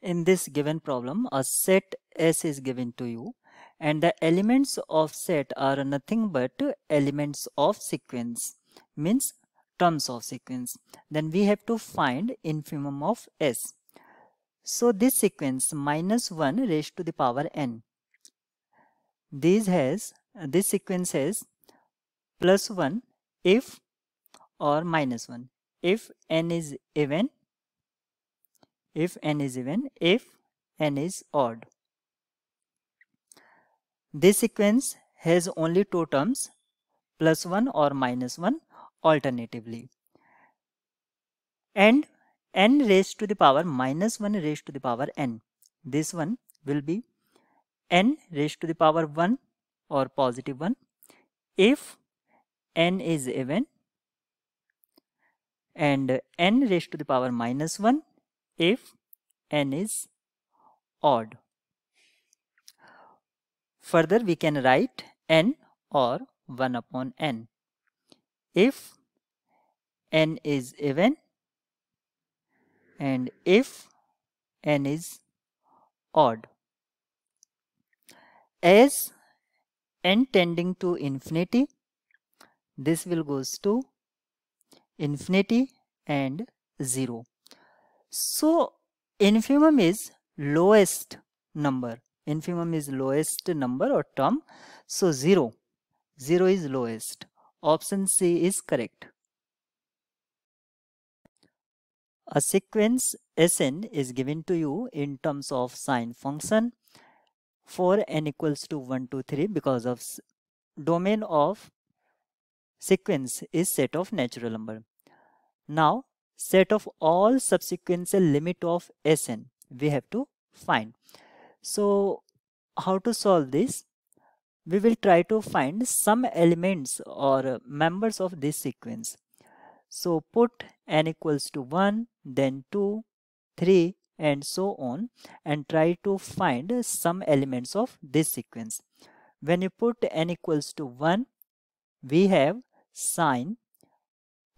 In this given problem, a set S is given to you and the elements of set are nothing but elements of sequence means terms of sequence. Then we have to find infimum of S. So this sequence minus 1 raised to the power n. This has this sequence has plus 1 if or minus 1 if n is even if n is even if n is odd. This sequence has only two terms plus 1 or minus 1 alternatively. And n raised to the power minus 1 raised to the power n. This one will be n raised to the power 1 or positive 1 if n is even and n raised to the power minus 1 if n is odd. Further, we can write n or 1 upon n. If n is even and if n is odd. As n tending to infinity, this will goes to infinity and 0. So infimum is lowest number. Infimum is lowest number or term. So 0. 0 is lowest. Option C is correct. A sequence Sn is given to you in terms of sine function for n equals to 1, 2, 3 because of domain of sequence is set of natural number. Now set of all subsequential limit of Sn we have to find. So how to solve this? We will try to find some elements or members of this sequence. So put n equals to 1, then 2, 3 and so on and try to find some elements of this sequence. When you put n equals to 1, we have sine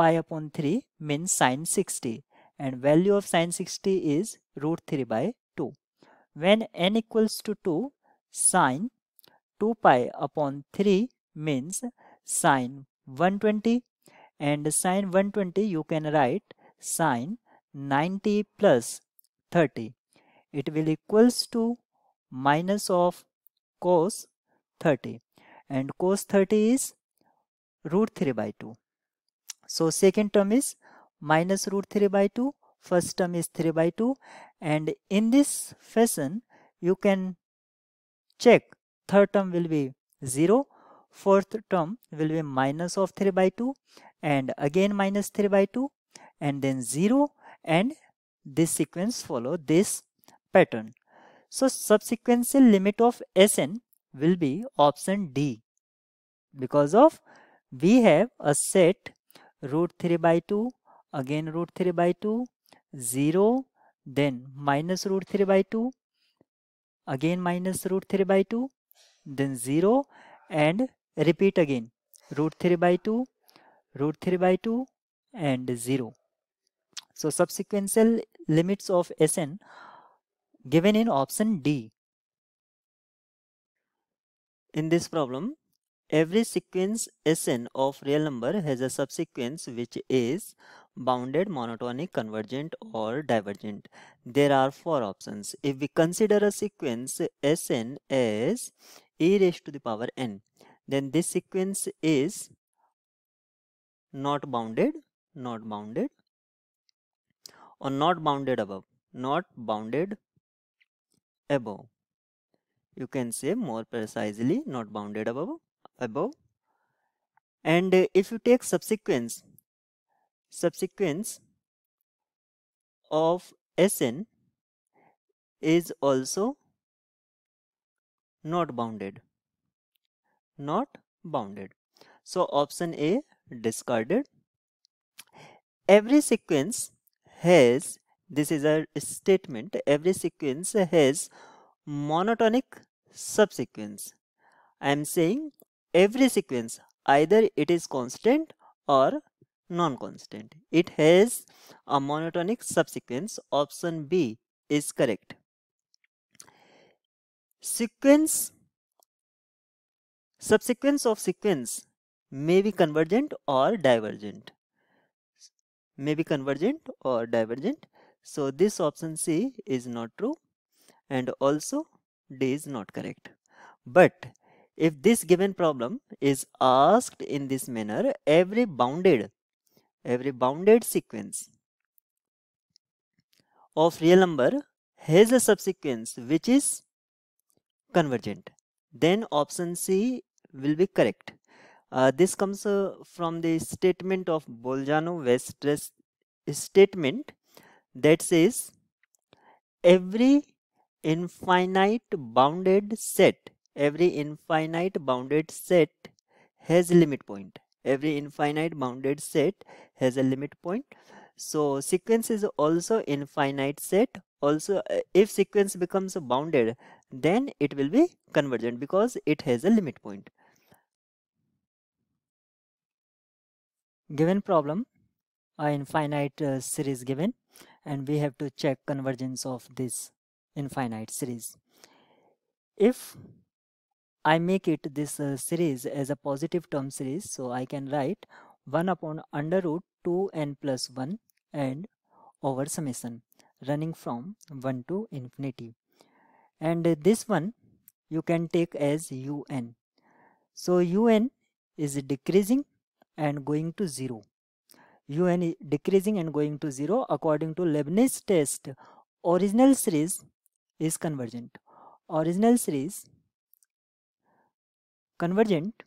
pi upon 3 means sine 60 and value of sine 60 is root 3 by 2. When n equals to 2, sine 2 pi upon 3 means sine 120 and sine 120 you can write sine 90 plus 30. It will equals to minus of cos 30 and cos 30 is root 3 by 2. So second term is minus root 3 by 2. First term is 3 by 2. And in this fashion, you can check third term will be 0. Fourth term will be minus of 3 by 2 and again minus 3 by 2 and then 0 and this sequence follow this pattern. So subsequential limit of Sn will be option D because of we have a set root 3 by 2 again root 3 by 2 0 then minus root 3 by 2 again minus root 3 by 2 then 0 and repeat again. Root 3 by 2 root 3 by 2 and 0 so subsequential limits of Sn given in option D. In this problem Every sequence Sn of real number has a subsequence which is bounded, monotonic, convergent or divergent. There are four options. If we consider a sequence Sn as e raised to the power n, then this sequence is not bounded, not bounded or not bounded above, not bounded above. You can say more precisely not bounded above above. And uh, if you take subsequence subsequence of Sn is also not bounded not bounded. So option A discarded. Every sequence has this is a statement every sequence has monotonic subsequence. I am saying every sequence either it is constant or non-constant it has a monotonic subsequence option b is correct. Sequence Subsequence of sequence may be convergent or divergent. May be convergent or divergent. So this option C is not true and also D is not correct. But if this given problem is asked in this manner, every bounded, every bounded sequence of real number has a subsequence which is convergent, then option C will be correct. Uh, this comes uh, from the statement of Bolzano-Weierstrass statement that says every infinite bounded set every infinite bounded set has a limit point. Every infinite bounded set has a limit point. So sequence is also infinite set. Also uh, if sequence becomes bounded then it will be convergent because it has a limit point. Given problem a infinite uh, series given and we have to check convergence of this infinite series. If I make it this uh, series as a positive term series so I can write 1 upon under root 2n plus 1 and over summation running from 1 to infinity. And uh, this one you can take as un. So un is decreasing and going to 0 un is decreasing and going to 0 according to Leibniz test. Original series is convergent. Original series convergent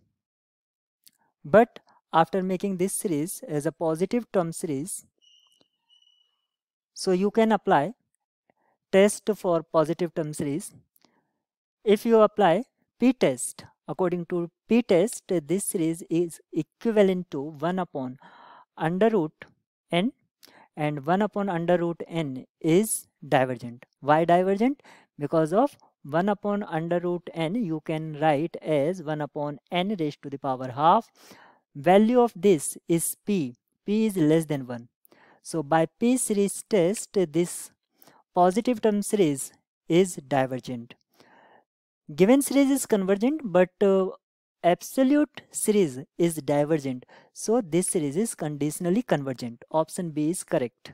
but after making this series as a positive term series so you can apply test for positive term series. If you apply p-test according to p-test this series is equivalent to 1 upon under root n and 1 upon under root n is divergent. Why divergent? Because of 1 upon under root n you can write as 1 upon n raised to the power half. Value of this is p. p is less than 1. So by p series test this positive term series is divergent. Given series is convergent but uh, absolute series is divergent. So this series is conditionally convergent. Option B is correct.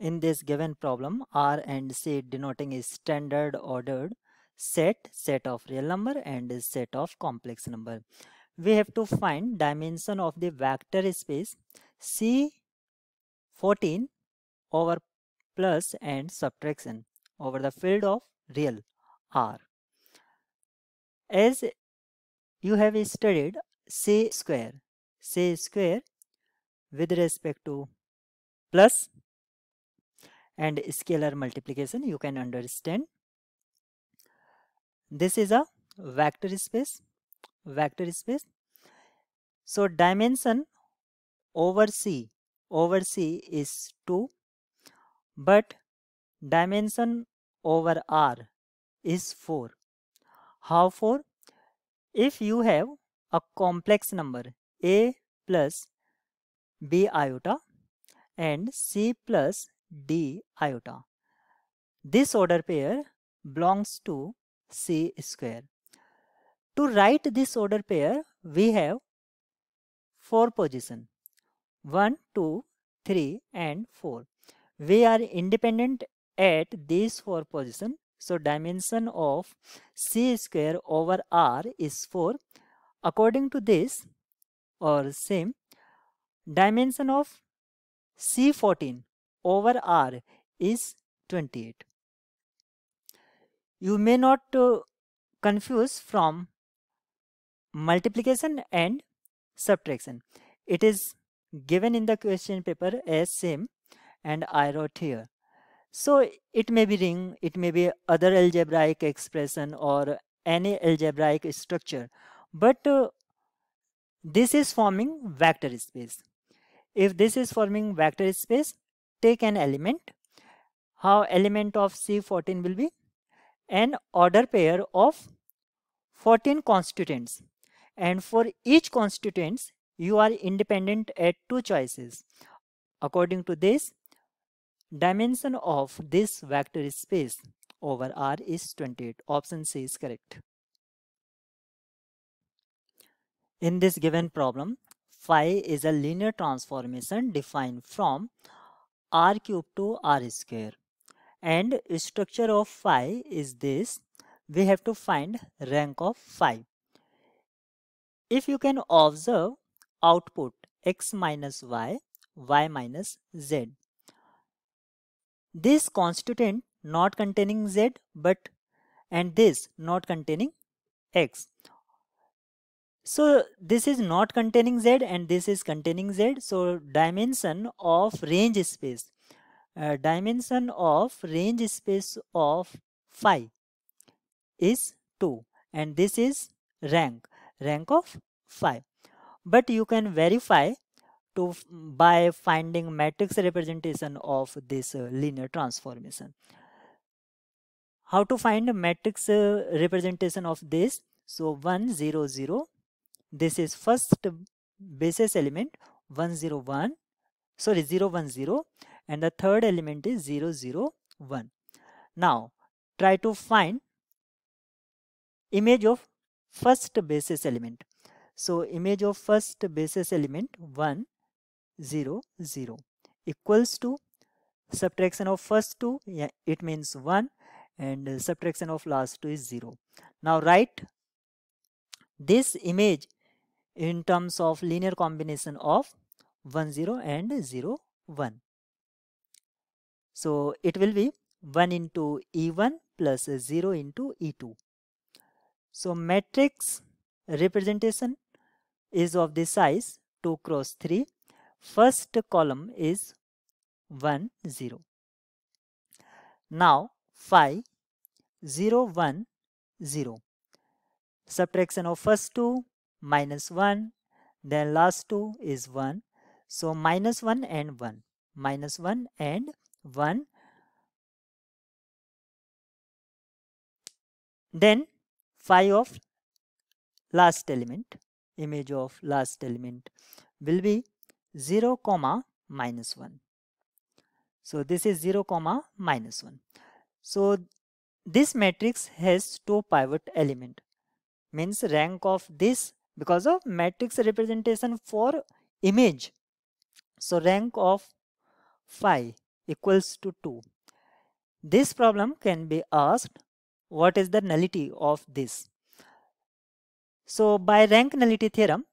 In this given problem, R and C denoting a standard ordered set, set of real number and set of complex number. We have to find dimension of the vector space C14 over plus and subtraction over the field of real R. As you have studied C square, C square with respect to plus and scalar multiplication you can understand. This is a vector space vector space. So dimension over c over c is 2 but dimension over r is 4 how 4 if you have a complex number a plus b iota and c plus d iota. This order pair belongs to C square. To write this order pair, we have four position 1, 2, 3 and 4. We are independent at these four position. So dimension of C square over R is 4. According to this or same dimension of C14 over R is 28. You may not uh, confuse from multiplication and subtraction. It is given in the question paper as same and I wrote here. So it may be ring, it may be other algebraic expression or any algebraic structure. But uh, this is forming vector space. If this is forming vector space, take an element how element of C14 will be an order pair of 14 constituents and for each constituents you are independent at two choices according to this dimension of this vector space over R is 28. Option C is correct. In this given problem, phi is a linear transformation defined from r cube to r square. And structure of phi is this. We have to find rank of phi. If you can observe output x minus y, y minus z. This constituent not containing z but and this not containing x. So this is not containing z and this is containing z. So dimension of range space, uh, dimension of range space of phi is 2 and this is rank, rank of phi. But you can verify to by finding matrix representation of this uh, linear transformation. How to find a matrix uh, representation of this? So 1 0 0 this is first basis element 101 sorry 010 and the third element is 001 now try to find image of first basis element. So image of first basis element 1 0 0 equals to subtraction of first two yeah, it means 1 and subtraction of last two is 0 now write this image in terms of linear combination of 1 0 and 0 1 so it will be 1 into e1 plus 0 into e2 so matrix representation is of the size 2 cross 3 first column is 1 0 now phi 0 1 0 subtraction of first two minus 1 then last two is 1 so minus 1 and 1 minus 1 and 1 then phi of last element image of last element will be 0 comma minus 1 so this is 0 comma minus 1 so this matrix has two pivot element. Means rank of this because of matrix representation for image. So rank of phi equals to 2. This problem can be asked what is the nullity of this. So by rank nullity theorem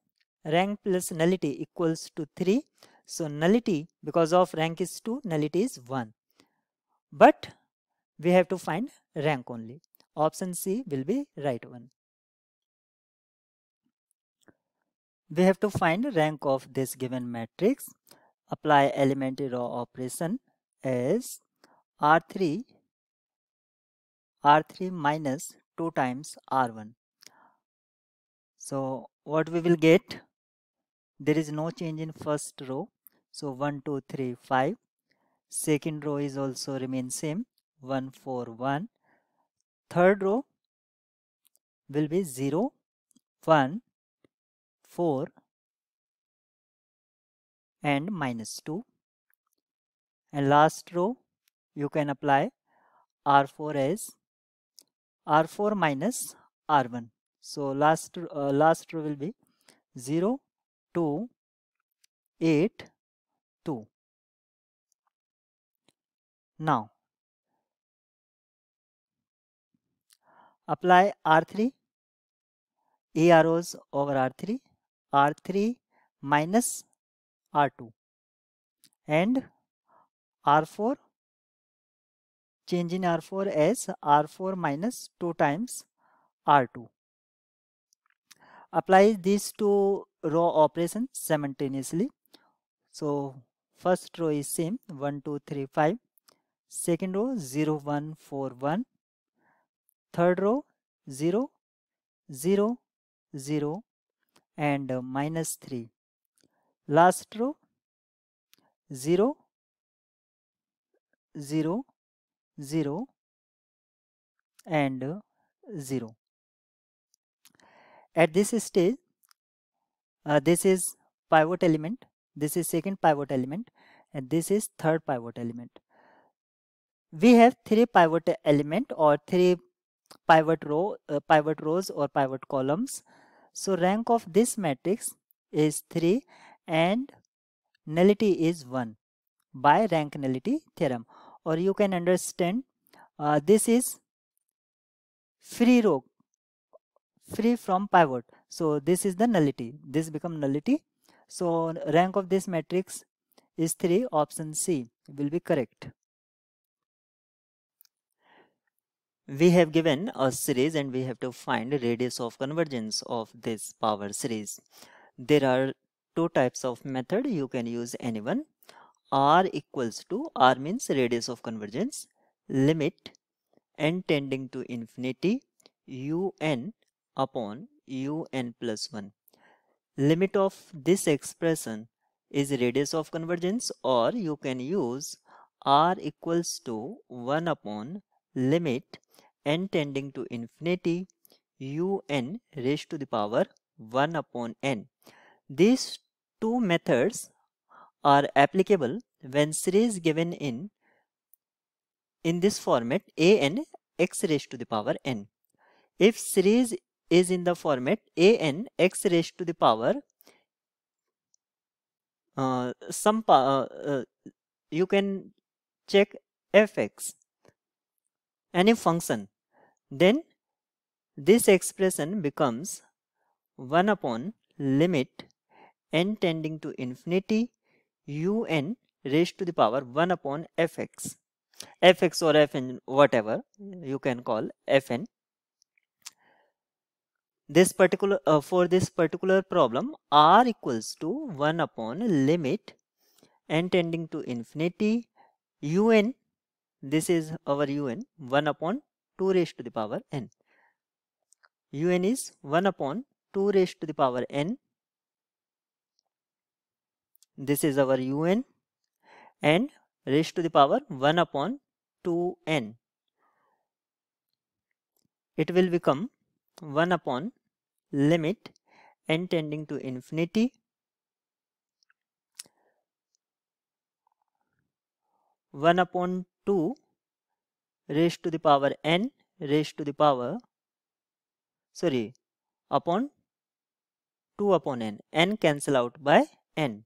rank plus nullity equals to 3. So nullity because of rank is 2 nullity is 1. But we have to find rank only. Option C will be right one. We have to find the rank of this given matrix. Apply elementary row operation as r3 r3 minus 2 times r1 so what we will get? There is no change in first row. So 1 2 3 5 second row is also remain same. 1 4 1 third row will be 0 1 4 and minus 2 and last row you can apply R4 as R4 minus R1 so last uh, last row will be 0 2 8 2 now apply R3 A arrows over R3 R3 minus R2 and R4 change in R4 as R4 minus 2 times R2. Apply these two row operations simultaneously. So first row is same 1 2 3 5 second row 0 1 4 1 third row 0 0 0 and minus 3 last row 0 0 0 and uh, 0 at this stage uh, this is pivot element this is second pivot element and this is third pivot element. We have three pivot element or three pivot row uh, pivot rows or pivot columns so rank of this matrix is 3 and nullity is 1 by rank nullity theorem. Or you can understand uh, this is free row free from pivot. So this is the nullity. This become nullity. So rank of this matrix is 3 option C will be correct we have given a series and we have to find radius of convergence of this power series. There are two types of method. You can use anyone r equals to r means radius of convergence limit n tending to infinity un upon un plus 1 limit of this expression is radius of convergence or you can use r equals to 1 upon limit n tending to infinity un raised to the power 1 upon n. These two methods are applicable when series given in in this format a n x raised to the power n. If series is in the format a n x raised to the power uh, some uh, uh, you can check fx any function then this expression becomes 1 upon limit n tending to infinity un raised to the power 1 upon fx. fx or fn whatever you can call fn this particular uh, for this particular problem r equals to 1 upon limit n tending to infinity un. This is our un 1 upon 2 raised to the power n. Un is 1 upon 2 raised to the power n. This is our un and raised to the power 1 upon 2n. It will become 1 upon limit n tending to infinity. 1 upon 2 raised to the power n raised to the power sorry upon 2 upon n n cancel out by n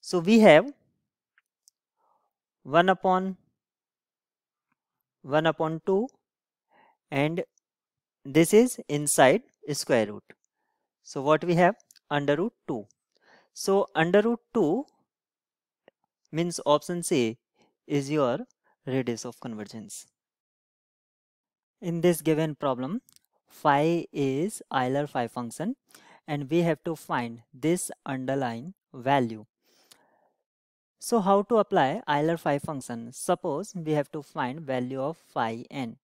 so we have 1 upon 1 upon 2 and this is inside square root. So what we have under root 2. So under root 2 means option C is your radius of convergence. In this given problem phi is Euler phi function and we have to find this underlying value so how to apply Euler phi function? Suppose we have to find value of phi n.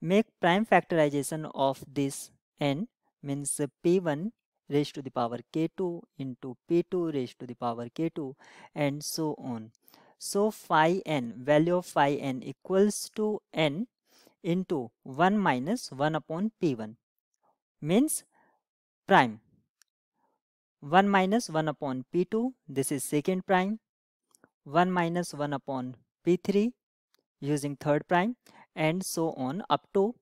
Make prime factorization of this n means p1 raised to the power k2 into p2 raised to the power k2 and so on. So phi n, value of phi n equals to n into 1 minus 1 upon p1 means prime 1 minus 1 upon P2, this is second prime, 1 minus 1 upon P3 using third prime and so on up to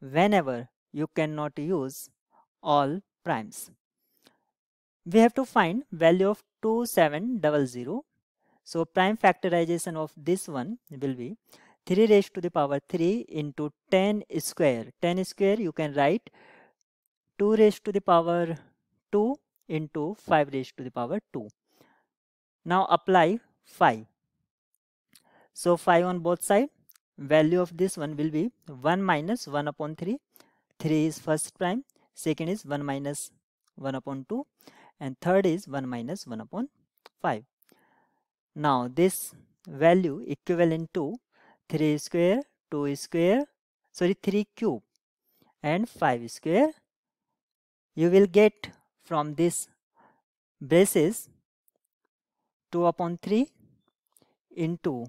whenever you cannot use all primes. We have to find value of 2700. So prime factorization of this one will be 3 raised to the power 3 into 10 square. 10 square you can write 2 raised to the power 2 into 5 raised to the power 2. Now apply 5. So 5 on both sides, value of this one will be 1 minus 1 upon 3. 3 is first prime, second is 1 minus 1 upon 2 and third is 1 minus 1 upon 5. Now this value equivalent to 3 square, 2 square, sorry 3 cube and 5 square. You will get from this basis 2 upon 3 into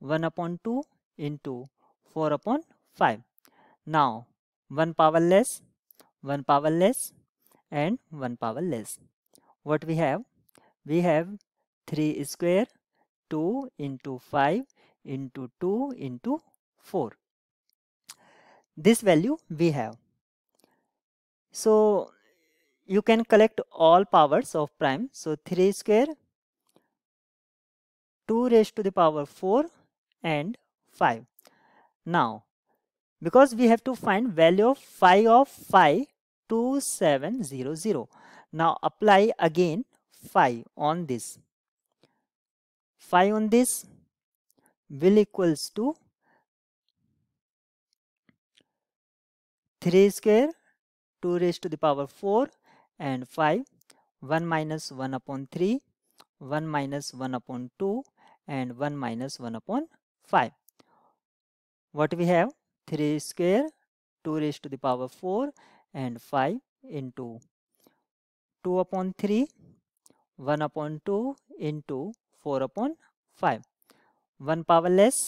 1 upon 2 into 4 upon 5. Now 1 power less, 1 power less and 1 power less. What we have? We have 3 square, 2 into 5 into 2 into 4. This value we have. So you can collect all powers of prime. So 3 square, 2 raised to the power 4 and 5. Now, because we have to find value of phi of phi 2700. Now apply again phi on this. Phi on this will equals to 3 square 2 raised to the power 4 and 5 1 minus 1 upon 3 1 minus 1 upon 2 and 1 minus 1 upon 5 what we have? 3 square 2 raised to the power 4 and 5 into 2 upon 3 1 upon 2 into 4 upon 5 1 power less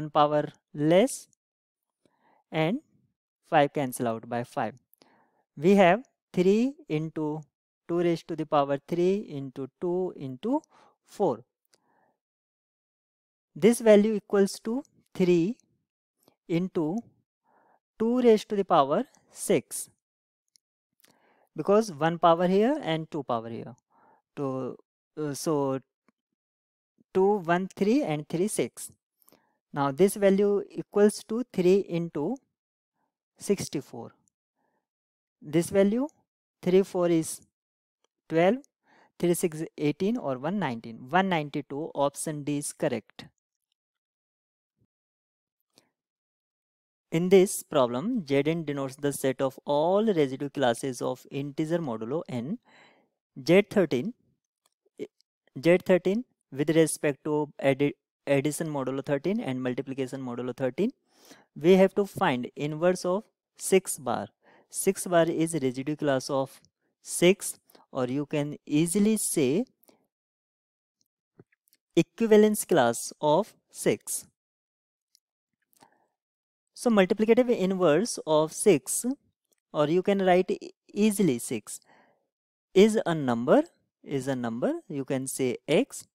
1 power less and 5 cancel out by 5 we have 3 into 2 raised to the power 3 into 2 into 4. This value equals to 3 into 2 raised to the power 6 because 1 power here and 2 power here. Uh, so 2, 1, 3 and 3, 6. Now this value equals to 3 into 64 this value 3 4 is 12 3 6 18 or 119 192 option D is correct. In this problem Zn denotes the set of all residue classes of integer modulo n. Z13 Z13 with respect to addi addition modulo 13 and multiplication modulo 13 we have to find inverse of 6 bar 6 bar is residue class of 6 or you can easily say equivalence class of 6. So multiplicative inverse of 6 or you can write easily 6 is a number is a number you can say x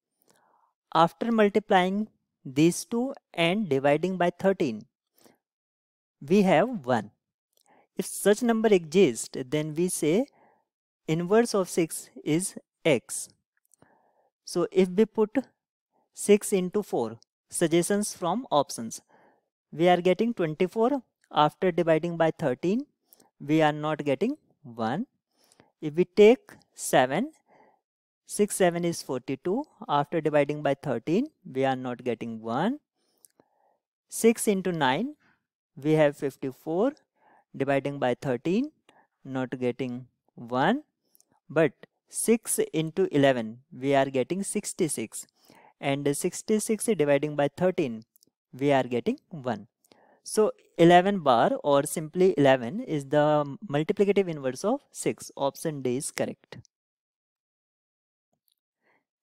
after multiplying these two and dividing by 13 we have 1 if such number exists, then we say inverse of 6 is x. So if we put 6 into 4, suggestions from options, we are getting 24 after dividing by 13, we are not getting 1. If we take 7, 6 7 is 42 after dividing by 13 we are not getting 1 6 into 9 we have 54 dividing by 13 not getting 1 but 6 into 11 we are getting 66 and 66 dividing by 13 we are getting 1 so 11 bar or simply 11 is the multiplicative inverse of 6 option D is correct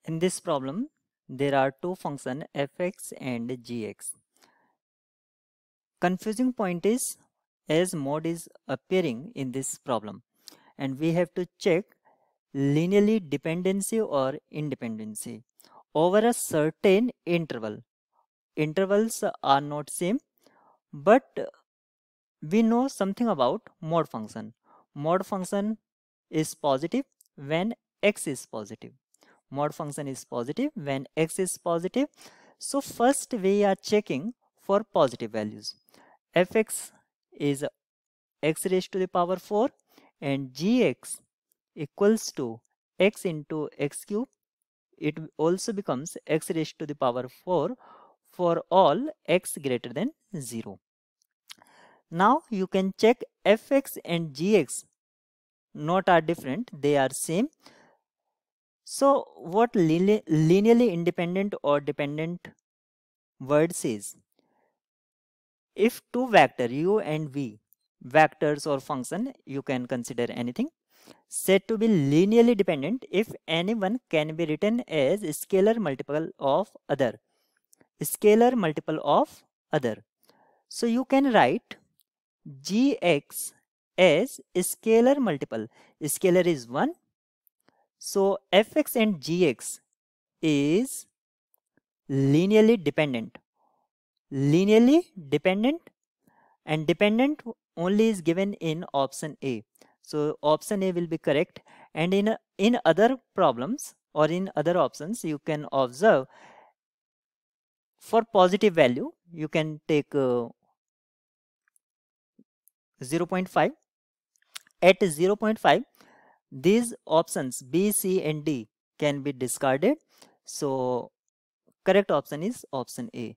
in this problem there are two functions fx and gx. Confusing point is as mode is appearing in this problem and we have to check linearly dependency or independency over a certain interval. Intervals are not same but we know something about mode function. Mode function is positive when x is positive mode function is positive when x is positive. So first we are checking for positive values. Fx is x raised to the power 4 and gx equals to x into x cube. It also becomes x raised to the power 4 for all x greater than 0 now you can check fx and gx. Not are different they are same so what linearly independent or dependent word says? If two vector u and v vectors or function you can consider anything said to be linearly dependent if any one can be written as scalar multiple of other scalar multiple of other. So you can write gx as scalar multiple. Scalar is 1 so fx and gx is linearly dependent. Linearly dependent and dependent only is given in option A. So option A will be correct. And in in other problems or in other options you can observe for positive value you can take uh, 0.5 at 0.5 these options B, C and D can be discarded. So correct option is option A.